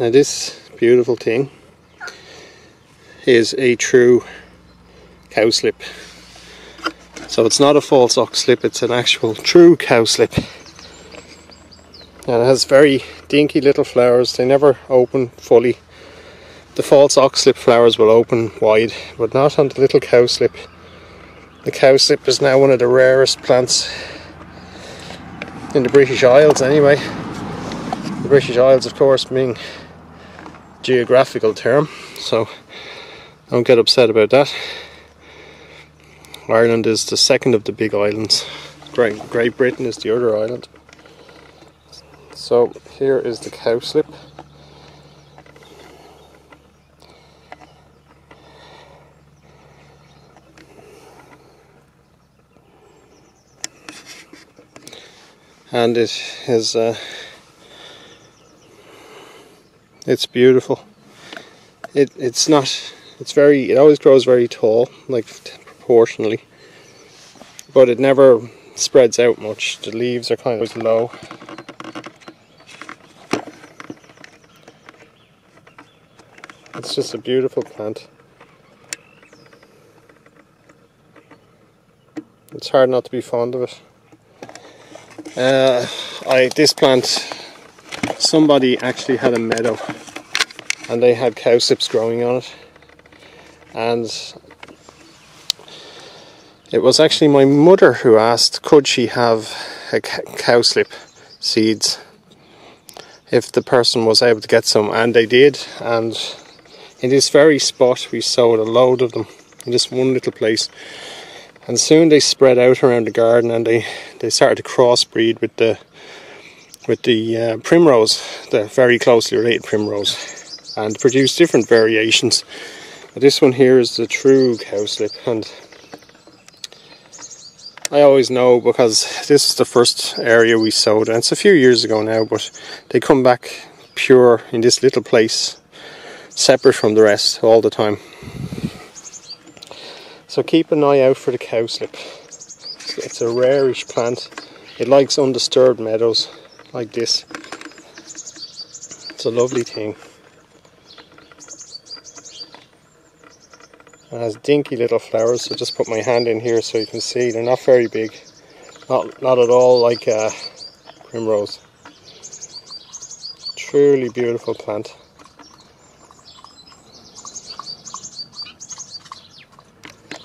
Now this beautiful thing is a true cowslip. So it's not a false oxlip, it's an actual true cowslip. And it has very dinky little flowers, they never open fully. The false oxlip flowers will open wide, but not on the little cowslip. The cowslip is now one of the rarest plants in the British Isles anyway. The British Isles of course being geographical term, so don't get upset about that. Ireland is the second of the big islands. Great, Great Britain is the other island. So here is the cowslip. And it is uh, it's beautiful. It it's not it's very it always grows very tall, like proportionally. But it never spreads out much. The leaves are kind of low. It's just a beautiful plant. It's hard not to be fond of it. Uh, I this plant somebody actually had a meadow and they had cowslips growing on it and it was actually my mother who asked, could she have a cowslip seeds if the person was able to get some, and they did. And in this very spot, we sowed a load of them in this one little place. And soon they spread out around the garden, and they they started to crossbreed with the with the uh, primrose, the very closely related primrose, and produce different variations. this one here is the true cowslip, and I always know because this is the first area we sowed and it's a few years ago now but they come back pure in this little place separate from the rest all the time. So keep an eye out for the cowslip. It's a rarish plant. It likes undisturbed meadows like this. It's a lovely thing. It has dinky little flowers, so just put my hand in here so you can see. They're not very big. Not, not at all like uh, primrose. Truly beautiful plant.